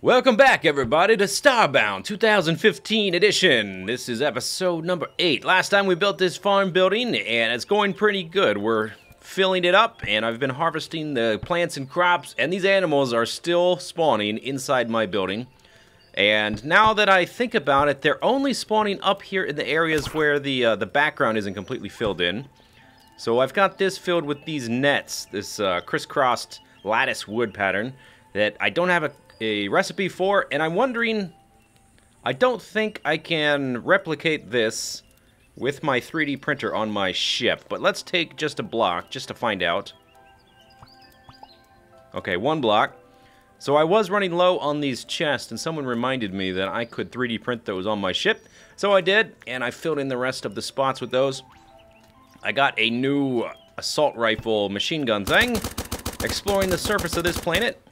Welcome back, everybody, to Starbound 2015 edition. This is episode number 8. Last time we built this farm building, and it's going pretty good. We're filling it up, and I've been harvesting the plants and crops, and these animals are still spawning inside my building. And now that I think about it, they're only spawning up here in the areas where the, uh, the background isn't completely filled in. So I've got this filled with these nets, this uh, crisscrossed lattice wood pattern that I don't have a a recipe for, and I'm wondering, I don't think I can replicate this with my 3D printer on my ship, but let's take just a block just to find out. Okay, one block. So I was running low on these chests, and someone reminded me that I could 3D print those on my ship. So I did, and I filled in the rest of the spots with those. I got a new assault rifle machine gun thing, exploring the surface of this planet.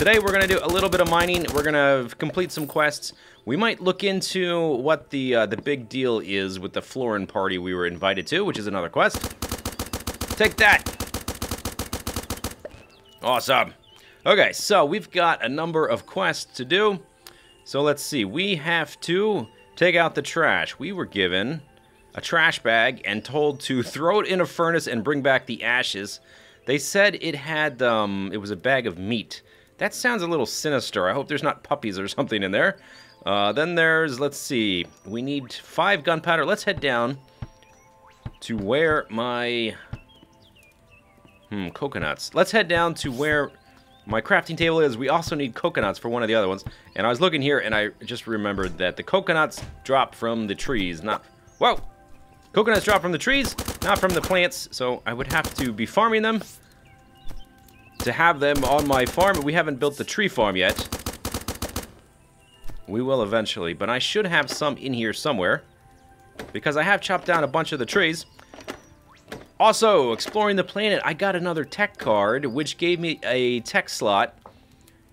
Today we're going to do a little bit of mining. We're going to complete some quests. We might look into what the uh, the big deal is with the Floran party we were invited to, which is another quest. Take that! Awesome. Okay, so we've got a number of quests to do. So let's see. We have to take out the trash. We were given a trash bag and told to throw it in a furnace and bring back the ashes. They said it had, um, it was a bag of meat. That sounds a little sinister. I hope there's not puppies or something in there. Uh, then there's, let's see, we need five gunpowder. Let's head down to where my, hmm, coconuts. Let's head down to where my crafting table is. We also need coconuts for one of the other ones. And I was looking here and I just remembered that the coconuts drop from the trees, not, whoa! Coconuts drop from the trees, not from the plants, so I would have to be farming them to have them on my farm. We haven't built the tree farm yet. We will eventually, but I should have some in here somewhere. Because I have chopped down a bunch of the trees. Also, exploring the planet, I got another tech card, which gave me a tech slot.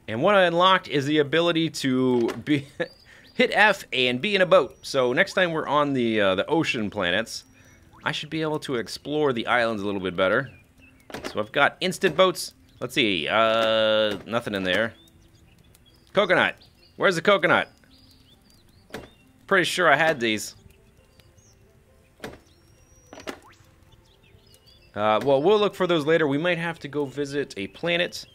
And what I unlocked is the ability to be hit F and be in a boat. So next time we're on the uh, the ocean planets, I should be able to explore the islands a little bit better. So I've got instant boats, Let's see. Uh, nothing in there. Coconut. Where's the coconut? Pretty sure I had these. Uh, well, we'll look for those later. We might have to go visit a planet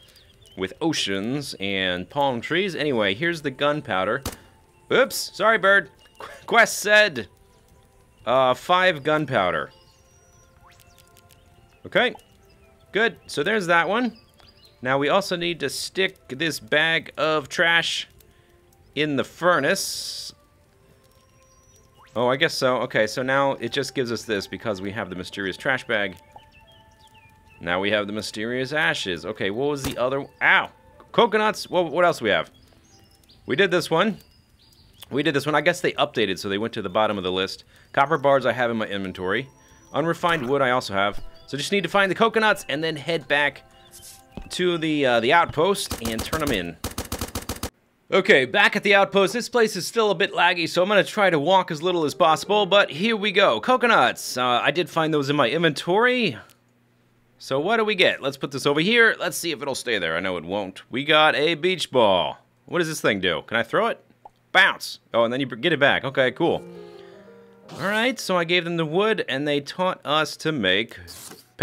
with oceans and palm trees. Anyway, here's the gunpowder. Oops, sorry, bird. Quest said uh, five gunpowder. Okay, good. So there's that one. Now we also need to stick this bag of trash in the furnace. Oh, I guess so. Okay, so now it just gives us this because we have the mysterious trash bag. Now we have the mysterious ashes. Okay, what was the other... Ow! Coconuts! What, what else we have? We did this one. We did this one. I guess they updated, so they went to the bottom of the list. Copper bars I have in my inventory. Unrefined wood I also have. So just need to find the coconuts and then head back to the, uh, the outpost and turn them in. Okay, back at the outpost. This place is still a bit laggy, so I'm going to try to walk as little as possible, but here we go. Coconuts. Uh, I did find those in my inventory. So what do we get? Let's put this over here. Let's see if it'll stay there. I know it won't. We got a beach ball. What does this thing do? Can I throw it? Bounce. Oh, and then you get it back. Okay, cool. Alright, so I gave them the wood, and they taught us to make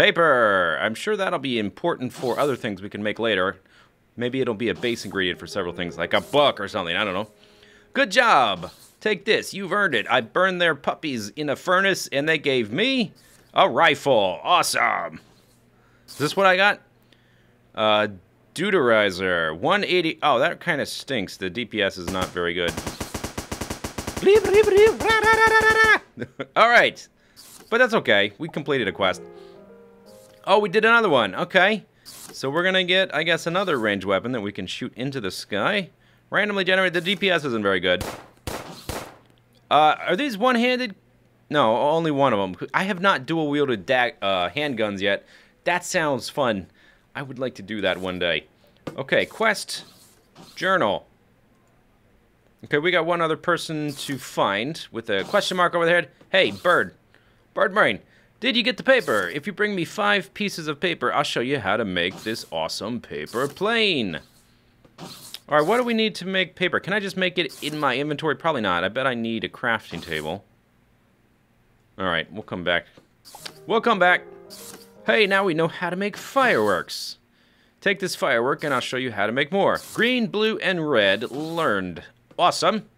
Paper! I'm sure that'll be important for other things we can make later. Maybe it'll be a base ingredient for several things, like a book or something, I don't know. Good job! Take this, you've earned it. I burned their puppies in a furnace and they gave me a rifle. Awesome! Is this what I got? Uh, Deuterizer, 180. Oh, that kind of stinks. The DPS is not very good. All right. But that's okay. We completed a quest. Oh, we did another one. Okay. So we're going to get, I guess, another range weapon that we can shoot into the sky. Randomly generated. The DPS isn't very good. Uh, are these one-handed? No, only one of them. I have not dual-wielded uh, handguns yet. That sounds fun. I would like to do that one day. Okay, quest. Journal. Okay, we got one other person to find with a question mark over there. Hey, bird. Bird Marine. Did you get the paper? If you bring me five pieces of paper, I'll show you how to make this awesome paper plane. All right, what do we need to make paper? Can I just make it in my inventory? Probably not. I bet I need a crafting table. All right, we'll come back. We'll come back. Hey, now we know how to make fireworks. Take this firework and I'll show you how to make more. Green, blue, and red learned. Awesome.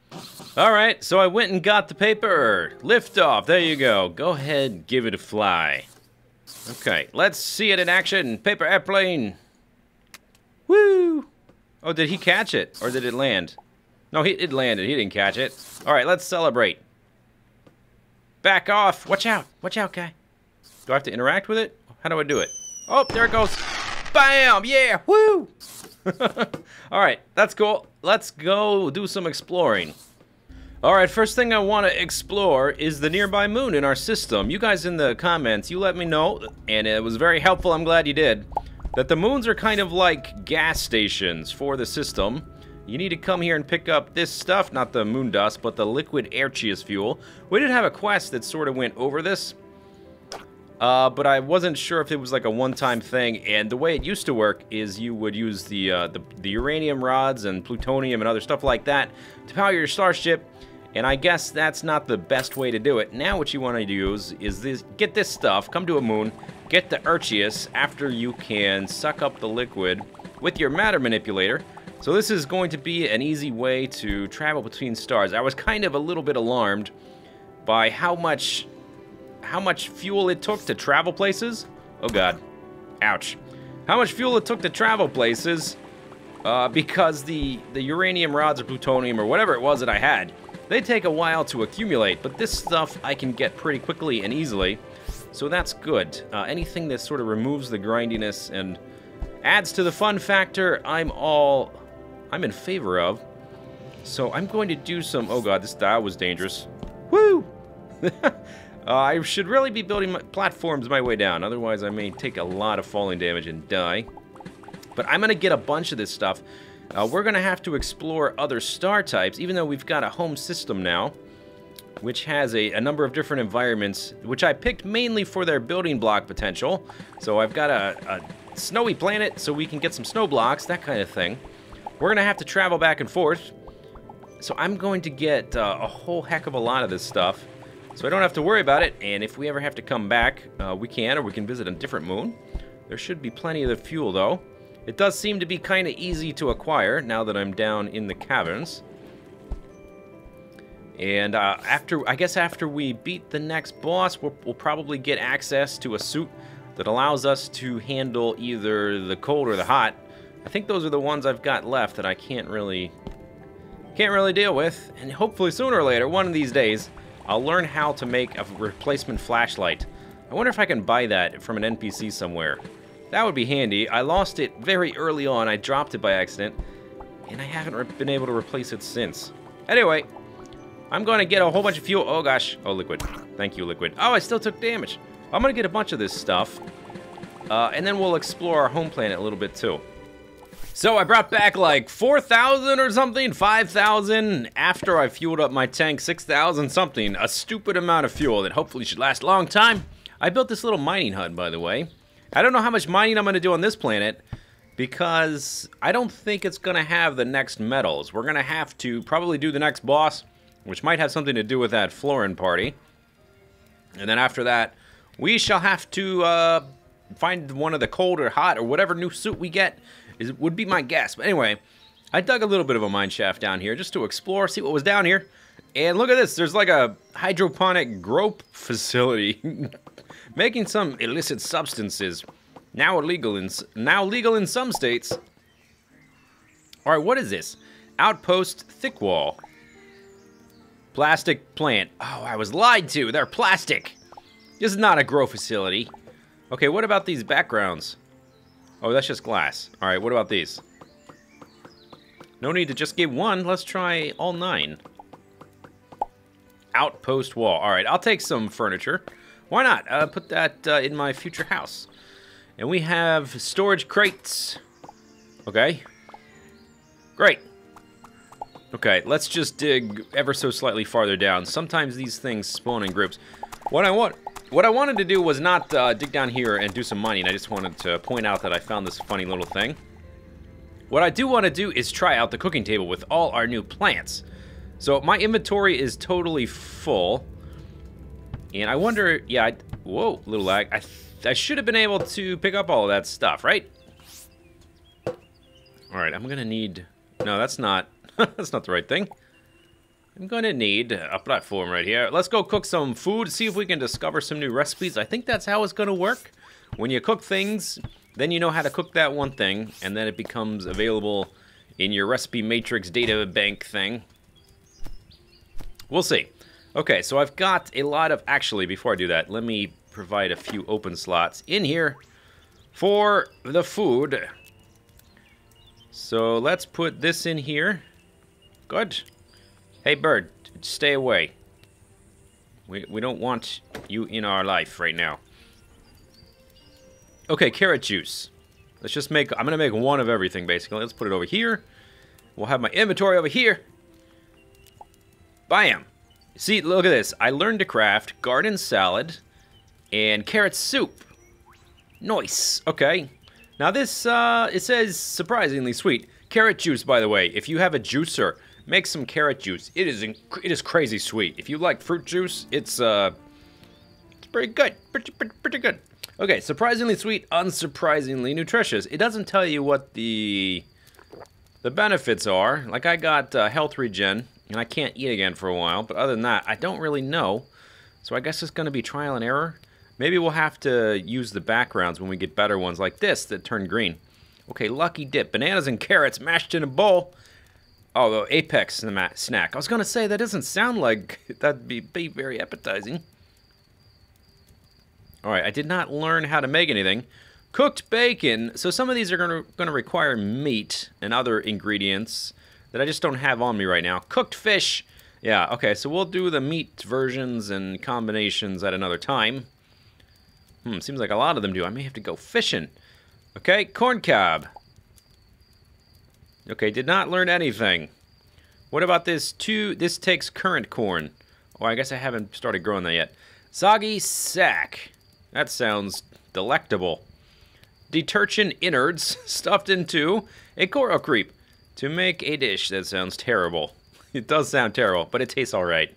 All right, so I went and got the paper. Lift off, there you go. Go ahead, give it a fly. Okay, let's see it in action. Paper airplane. Woo! Oh, did he catch it? Or did it land? No, he, it landed. He didn't catch it. All right, let's celebrate. Back off. Watch out. Watch out, guy. Do I have to interact with it? How do I do it? Oh, there it goes. Bam! Yeah! Woo! All right, that's cool. Let's go do some exploring. All right, first thing I want to explore is the nearby moon in our system. You guys in the comments, you let me know, and it was very helpful, I'm glad you did, that the moons are kind of like gas stations for the system. You need to come here and pick up this stuff, not the moon dust, but the liquid Erchius fuel. We did have a quest that sort of went over this, uh, but I wasn't sure if it was like a one-time thing, and the way it used to work is you would use the, uh, the, the uranium rods and plutonium and other stuff like that to power your starship, and I guess that's not the best way to do it. Now what you want to use is this, get this stuff, come to a moon, get the Erchius after you can suck up the liquid with your matter manipulator. So this is going to be an easy way to travel between stars. I was kind of a little bit alarmed by how much how much fuel it took to travel places. Oh god. Ouch. How much fuel it took to travel places uh, because the, the uranium rods or plutonium or whatever it was that I had, they take a while to accumulate, but this stuff I can get pretty quickly and easily, so that's good. Uh, anything that sort of removes the grindiness and adds to the fun factor, I'm all, I'm in favor of. So I'm going to do some, oh god, this dial was dangerous. Woo! Uh, I should really be building my platforms my way down, otherwise I may take a lot of falling damage and die. But I'm going to get a bunch of this stuff. Uh, we're going to have to explore other star types, even though we've got a home system now, which has a, a number of different environments, which I picked mainly for their building block potential. So I've got a, a snowy planet so we can get some snow blocks, that kind of thing. We're going to have to travel back and forth. So I'm going to get uh, a whole heck of a lot of this stuff. So I don't have to worry about it, and if we ever have to come back, uh, we can, or we can visit a different moon. There should be plenty of the fuel, though. It does seem to be kind of easy to acquire, now that I'm down in the caverns. And uh, after, I guess after we beat the next boss, we'll, we'll probably get access to a suit that allows us to handle either the cold or the hot. I think those are the ones I've got left that I can't really, can't really deal with. And hopefully sooner or later, one of these days, I'll learn how to make a replacement flashlight. I wonder if I can buy that from an NPC somewhere. That would be handy. I lost it very early on. I dropped it by accident, and I haven't been able to replace it since. Anyway, I'm going to get a whole bunch of fuel. Oh, gosh. Oh, liquid. Thank you, liquid. Oh, I still took damage. I'm going to get a bunch of this stuff, uh, and then we'll explore our home planet a little bit, too. So I brought back like 4,000 or something, 5,000 after I fueled up my tank, 6,000 something. A stupid amount of fuel that hopefully should last a long time. I built this little mining hut, by the way. I don't know how much mining I'm going to do on this planet because I don't think it's going to have the next metals. We're going to have to probably do the next boss, which might have something to do with that Floran party. And then after that, we shall have to uh, find one of the cold or hot or whatever new suit we get is would be my guess. But anyway, I dug a little bit of a mine shaft down here just to explore, see what was down here. And look at this, there's like a hydroponic grope facility making some illicit substances. Now illegal in now legal in some states. All right, what is this? Outpost thick wall. Plastic plant. Oh, I was lied to. They're plastic. This is not a grow facility. Okay, what about these backgrounds? Oh, that's just glass. All right, what about these? No need to just get one. Let's try all nine. Outpost wall. All right, I'll take some furniture. Why not? Uh, put that uh, in my future house. And we have storage crates. Okay. Great. Okay, let's just dig ever so slightly farther down. Sometimes these things spawn in groups. What I want what I wanted to do was not uh, dig down here and do some mining. I just wanted to point out that I found this funny little thing. What I do want to do is try out the cooking table with all our new plants. So my inventory is totally full. And I wonder, yeah, I, whoa, little lag. I, I should have been able to pick up all of that stuff, right? All right, I'm gonna need, no, that's not, that's not the right thing. I'm gonna need a platform right here. Let's go cook some food, see if we can discover some new recipes. I think that's how it's gonna work. When you cook things, then you know how to cook that one thing, and then it becomes available in your recipe matrix data bank thing. We'll see. Okay, so I've got a lot of... Actually, before I do that, let me provide a few open slots in here for the food. So let's put this in here. Good. Hey, bird, stay away. We, we don't want you in our life right now. Okay, carrot juice. Let's just make... I'm going to make one of everything, basically. Let's put it over here. We'll have my inventory over here. Bam. See, look at this. I learned to craft garden salad and carrot soup. Nice. Okay. Now this, uh, it says surprisingly sweet. Carrot juice, by the way. If you have a juicer, make some carrot juice. It is it is crazy sweet. If you like fruit juice, it's, uh, it's pretty good. Pretty, pretty, pretty good. Okay, surprisingly sweet, unsurprisingly nutritious. It doesn't tell you what the the benefits are. Like I got uh, health regen, and I can't eat again for a while. But other than that, I don't really know. So I guess it's going to be trial and error. Maybe we'll have to use the backgrounds when we get better ones like this that turn green. Okay, lucky dip. Bananas and carrots mashed in a bowl. Oh, the Apex snack. I was going to say, that doesn't sound like that'd be, be very appetizing. All right, I did not learn how to make anything. Cooked bacon. So some of these are going to require meat and other ingredients that I just don't have on me right now. Cooked fish. Yeah, okay, so we'll do the meat versions and combinations at another time. Hmm, seems like a lot of them do. I may have to go fishing. Okay, corn cob. Okay, did not learn anything. What about this two? This takes current corn. Oh, I guess I haven't started growing that yet. Soggy sack. That sounds delectable. Detergent innards stuffed into a coral creep to make a dish that sounds terrible. It does sound terrible, but it tastes all right.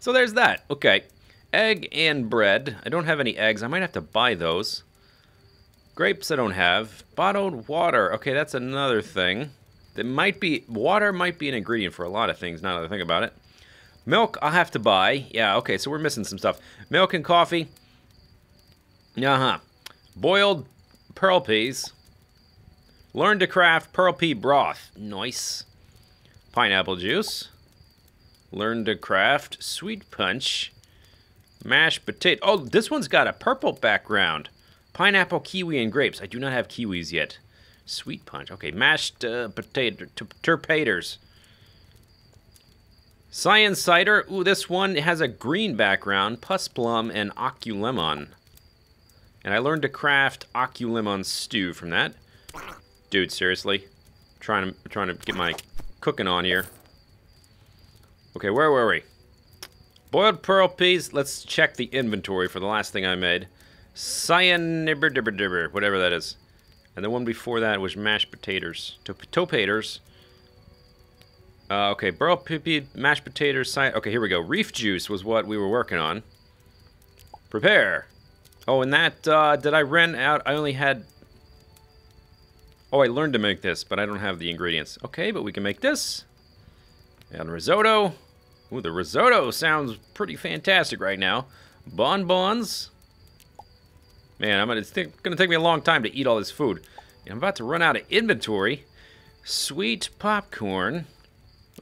So there's that. Okay. Egg and bread. I don't have any eggs. I might have to buy those. Grapes I don't have. Bottled water. Okay, that's another thing. That might be... Water might be an ingredient for a lot of things now that I think about it. Milk I'll have to buy. Yeah, okay, so we're missing some stuff. Milk and coffee. Uh-huh. Boiled pearl peas. Learn to craft pearl pea broth. Nice. Pineapple juice. Learn to craft sweet punch. Mashed potato. Oh, this one's got a purple background. Pineapple, kiwi, and grapes. I do not have kiwis yet. Sweet punch. Okay, mashed uh, potato turpaters. Cyan cider. Ooh, this one has a green background. Pus plum and oculemon. And I learned to craft oculemon stew from that. Dude, seriously? trying to trying to get my cooking on here. Okay, where were we? Boiled pearl peas. Let's check the inventory for the last thing I made. Cyan whatever that is. And the one before that was mashed potatoes. Topaters. Uh, okay, burl pea, mashed potatoes, cyan. Okay, here we go. Reef juice was what we were working on. Prepare. Oh, and that, uh, did I rent out? I only had... Oh, I learned to make this, but I don't have the ingredients. Okay, but we can make this. And risotto. Ooh, the risotto sounds pretty fantastic right now. Bonbons. Man, I'm gonna, it's gonna take me a long time to eat all this food. I'm about to run out of inventory. Sweet popcorn.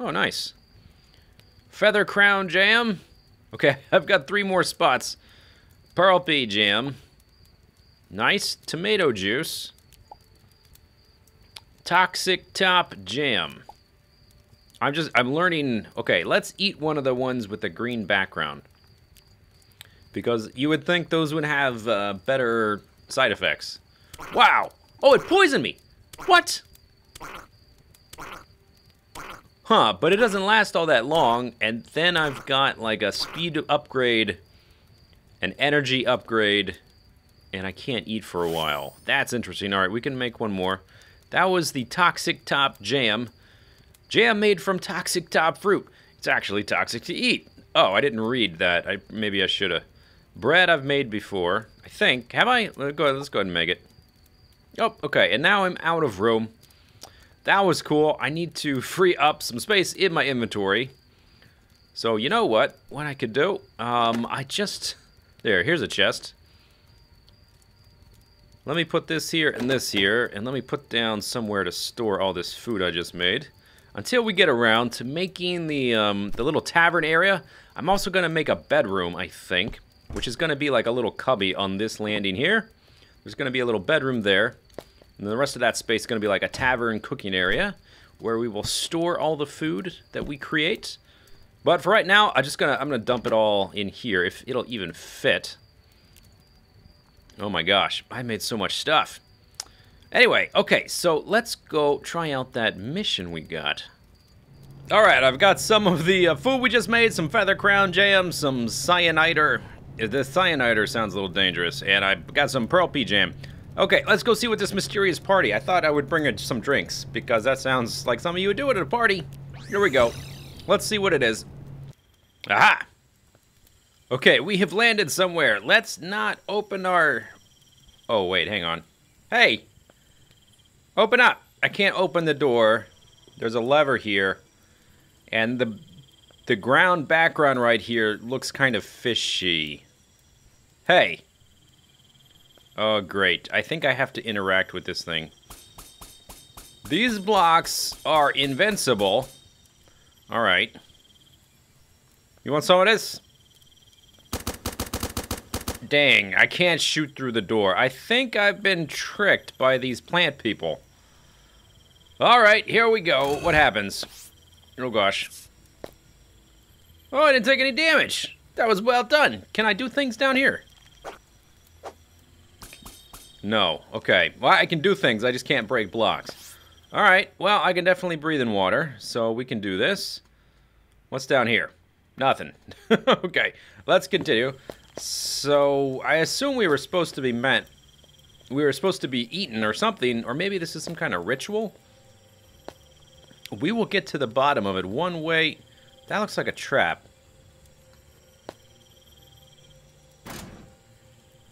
Oh, nice. Feather crown jam. Okay, I've got three more spots. Pearl pea jam. Nice tomato juice. Toxic top jam. I'm just, I'm learning, okay, let's eat one of the ones with the green background. Because you would think those would have uh, better side effects. Wow! Oh, it poisoned me! What? Huh, but it doesn't last all that long, and then I've got like a speed upgrade an energy upgrade, and I can't eat for a while. That's interesting. All right, we can make one more. That was the Toxic Top Jam. Jam made from Toxic Top fruit. It's actually toxic to eat. Oh, I didn't read that. I Maybe I should have. Bread I've made before. I think. Have I? Let's go, ahead and make it. Oh, okay. And now I'm out of room. That was cool. I need to free up some space in my inventory. So, you know what? What I could do? Um, I just... There, here's a chest. Let me put this here and this here, and let me put down somewhere to store all this food I just made. Until we get around to making the, um, the little tavern area, I'm also going to make a bedroom, I think, which is going to be like a little cubby on this landing here. There's going to be a little bedroom there, and the rest of that space is going to be like a tavern cooking area where we will store all the food that we create. But for right now, I'm just gonna I'm gonna dump it all in here if it'll even fit. Oh my gosh, I made so much stuff. Anyway, okay, so let's go try out that mission we got. All right, I've got some of the uh, food we just made, some feather crown jam, some cyanide. The cyanider sounds a little dangerous, and I've got some pearl pea jam. Okay, let's go see what this mysterious party. I thought I would bring some drinks, because that sounds like something you would do it at a party. Here we go. Let's see what it is. Aha! Okay, we have landed somewhere. Let's not open our... Oh, wait, hang on. Hey! Open up! I can't open the door. There's a lever here. And the the ground background right here looks kind of fishy. Hey! Oh, great. I think I have to interact with this thing. These blocks are invincible. Alright. You want some of this? Dang, I can't shoot through the door. I think I've been tricked by these plant people. Alright, here we go. What happens? Oh gosh. Oh, I didn't take any damage. That was well done. Can I do things down here? No. Okay. Well, I can do things. I just can't break blocks. Alright, well, I can definitely breathe in water, so we can do this. What's down here? Nothing. okay, let's continue. So, I assume we were supposed to be meant... We were supposed to be eaten or something, or maybe this is some kind of ritual? We will get to the bottom of it one way... That looks like a trap.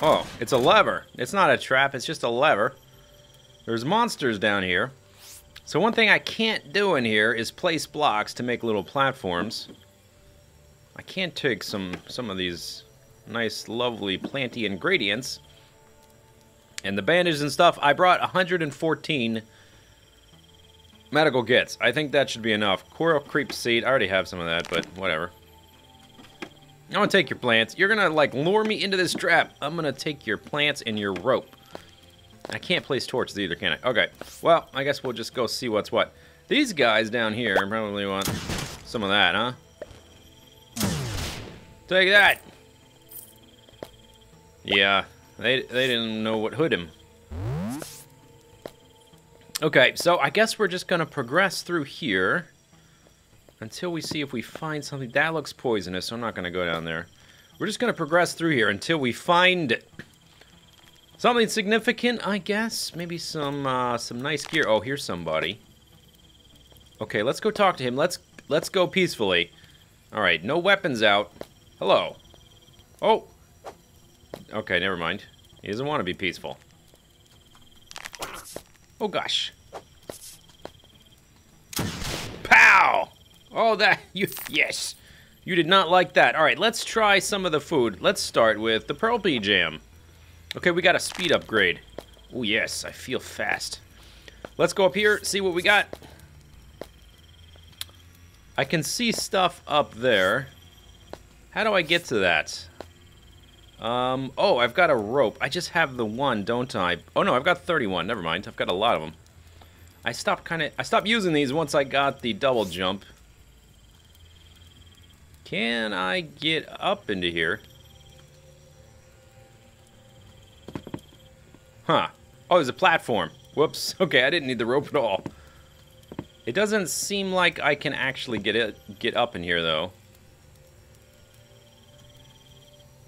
Oh, it's a lever. It's not a trap, it's just a lever. There's monsters down here. So one thing I can't do in here is place blocks to make little platforms. I can't take some, some of these nice, lovely, planty ingredients. And the bandages and stuff, I brought 114 medical kits. I think that should be enough. Coral creep seed, I already have some of that, but whatever. I'm gonna take your plants. You're gonna, like, lure me into this trap. I'm gonna take your plants and your rope. I can't place torches either, can I? Okay. Well, I guess we'll just go see what's what. These guys down here probably want some of that, huh? Take that! Yeah, they, they didn't know what hood him. Okay, so I guess we're just gonna progress through here until we see if we find something. That looks poisonous, so I'm not gonna go down there. We're just gonna progress through here until we find something significant, I guess. Maybe some uh, some nice gear. Oh, here's somebody. Okay, let's go talk to him. Let's let's go peacefully. All right, no weapons out. Hello. Oh. Okay, never mind. He doesn't want to be peaceful. Oh, gosh. Oh, that... you Yes. You did not like that. All right, let's try some of the food. Let's start with the Pearl Pea Jam. Okay, we got a speed upgrade. Oh, yes. I feel fast. Let's go up here, see what we got. I can see stuff up there. How do I get to that? Um, oh, I've got a rope. I just have the one, don't I? Oh no, I've got 31. Never mind. I've got a lot of them. I stopped kind of... I stopped using these once I got the double jump. Can I get up into here? Huh. Oh, there's a platform. Whoops. Okay, I didn't need the rope at all. It doesn't seem like I can actually get it get up in here though.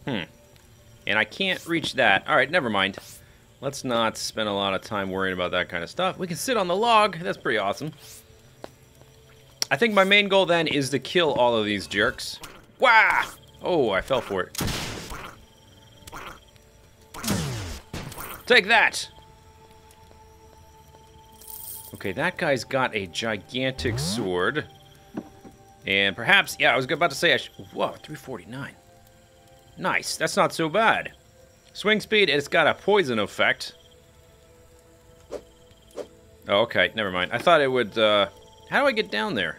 Hmm. And I can't reach that. Alright, never mind. Let's not spend a lot of time worrying about that kind of stuff. We can sit on the log. That's pretty awesome. I think my main goal then is to kill all of these jerks. Wah! Oh, I fell for it. Take that! Okay, that guy's got a gigantic sword. And perhaps, yeah, I was about to say, I whoa, 349. Nice, that's not so bad. Swing speed, it's got a poison effect. Oh, okay, never mind. I thought it would, uh, how do I get down there?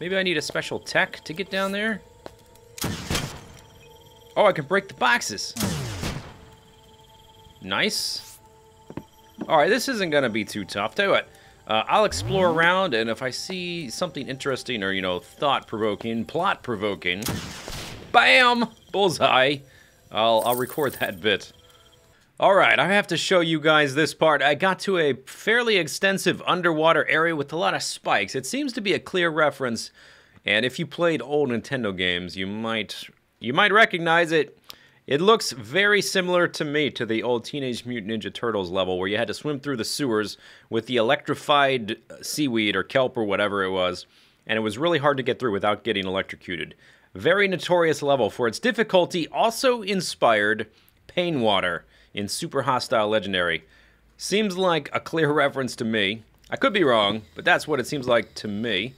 Maybe I need a special tech to get down there? Oh, I can break the boxes. Nice. Alright, this isn't going to be too tough. Tell you what, uh, I'll explore around, and if I see something interesting or, you know, thought-provoking, plot-provoking, bam! Bullseye. I'll, I'll record that bit. Alright, I have to show you guys this part. I got to a fairly extensive underwater area with a lot of spikes. It seems to be a clear reference, and if you played old Nintendo games, you might you might recognize it. It looks very similar to me to the old Teenage Mutant Ninja Turtles level where you had to swim through the sewers with the electrified uh, seaweed or kelp or whatever it was, and it was really hard to get through without getting electrocuted. Very notorious level for its difficulty, also inspired Pain Water in Super Hostile Legendary. Seems like a clear reference to me. I could be wrong, but that's what it seems like to me.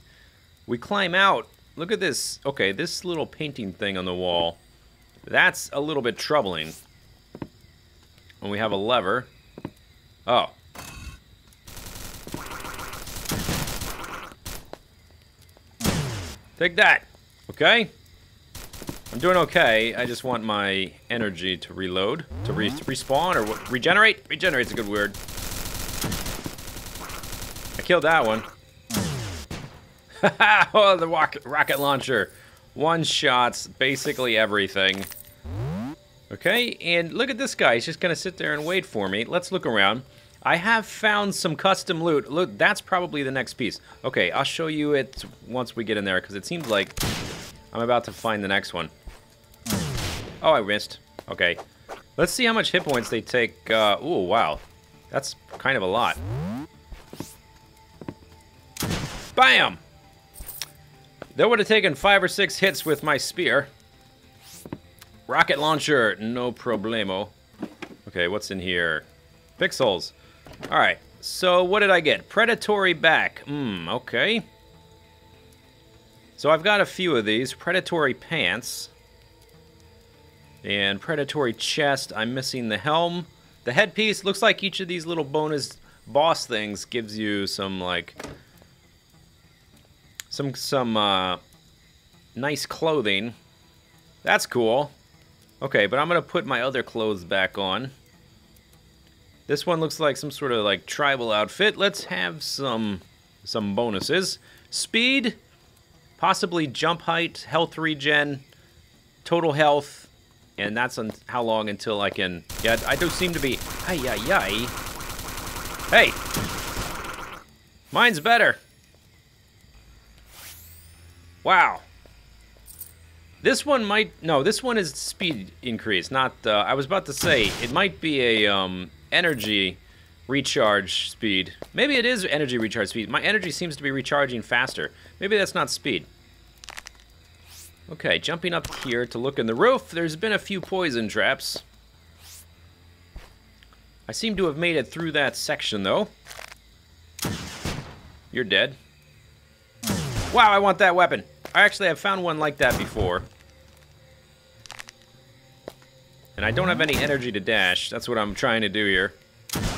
We climb out. Look at this. Okay, this little painting thing on the wall. That's a little bit troubling. And we have a lever. Oh. Take that. Okay. I'm doing okay. I just want my energy to reload. To re respawn or? Regenerate? Regenerate's a good word. I killed that one. oh, the rocket launcher. One shots basically everything. Okay, and look at this guy. He's just to sit there and wait for me. Let's look around. I have found some custom loot. Look, that's probably the next piece. Okay, I'll show you it once we get in there, because it seems like I'm about to find the next one. Oh, I missed. Okay. Let's see how much hit points they take. Uh, ooh, wow. That's kind of a lot. Bam! That would have taken five or six hits with my spear. Rocket launcher, no problemo. Okay, what's in here? Pixels. Alright, so what did I get? Predatory back. Hmm, okay. So I've got a few of these. Predatory pants. And predatory chest. I'm missing the helm. The headpiece. Looks like each of these little bonus boss things gives you some, like, some, some, uh, nice clothing. That's cool. Okay, but I'm to put my other clothes back on. This one looks like some sort of, like, tribal outfit. Let's have some, some bonuses. Speed, possibly jump height, health regen, total health, and that's on how long until I can... Yeah, I don't seem to be... Ay, ay, ay. Hey! Mine's better. Wow. This one might... No, this one is speed increase, not... Uh, I was about to say, it might be a um, energy recharge speed. Maybe it is energy recharge speed. My energy seems to be recharging faster. Maybe that's not speed. Okay, jumping up here to look in the roof. There's been a few poison traps. I seem to have made it through that section, though. You're dead. Wow, I want that weapon. I actually have found one like that before. And I don't have any energy to dash. That's what I'm trying to do here.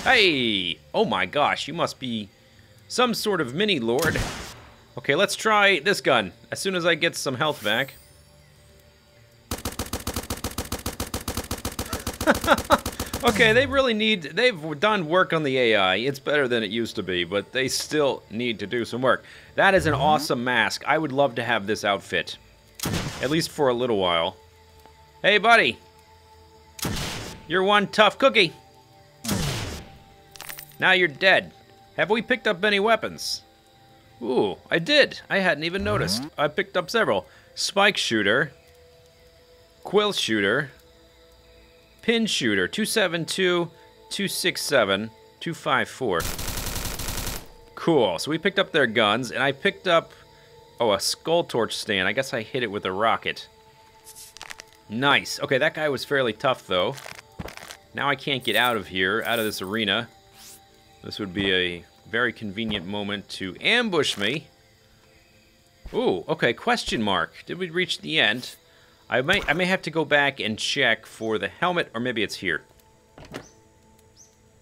Hey! Oh my gosh, you must be some sort of mini-lord. Okay, let's try this gun as soon as I get some health back. okay, they really need... They've done work on the AI. It's better than it used to be, but they still need to do some work. That is an mm-hmm. awesome mask. I would love to have this outfit. At least for a little while. Hey, buddy. You're one tough cookie. Now you're dead. Have we picked up any weapons? Ooh, I did. I hadn't even noticed. Mm-hmm. I picked up several. Spike shooter. Quill shooter. Pin shooter. 272. 267, 254. Cool. So we picked up their guns, and I picked up, oh, a skull torch stand. I guess I hit it with a rocket. Nice. Okay, that guy was fairly tough, though. Now I can't get out of here, out of this arena. This would be a very convenient moment to ambush me. Ooh, okay, question mark. Did we reach the end? I may, I may have to go back and check for the helmet, or maybe it's here.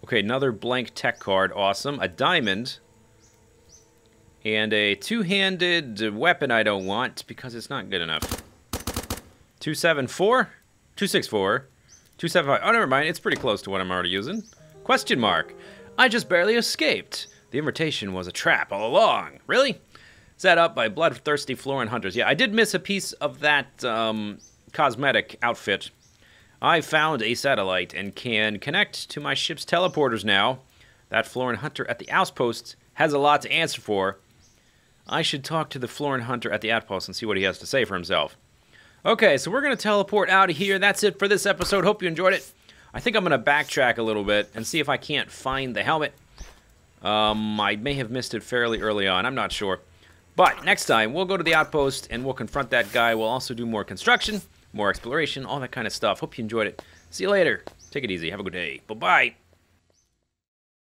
Okay, another blank tech card. Awesome. A diamond. And a two-handed weapon I don't want because it's not good enough. 274? 264? 275. Oh, never mind. It's pretty close to what I'm already using. Question mark. I just barely escaped. The invitation was a trap all along. Really? Set up by bloodthirsty Floran hunters. Yeah, I did miss a piece of that um, cosmetic outfit. I found a satellite and can connect to my ship's teleporters now. That Floran hunter at the outpost has a lot to answer for. I should talk to the Floran hunter at the outpost and see what he has to say for himself. Okay, so we're going to teleport out of here. That's it for this episode. Hope you enjoyed it. I think I'm going to backtrack a little bit and see if I can't find the helmet. Um, I may have missed it fairly early on. I'm not sure. But next time, we'll go to the outpost and we'll confront that guy. We'll also do more construction, more exploration, all that kind of stuff. Hope you enjoyed it. See you later. Take it easy. Have a good day. Bye-bye.